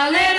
A little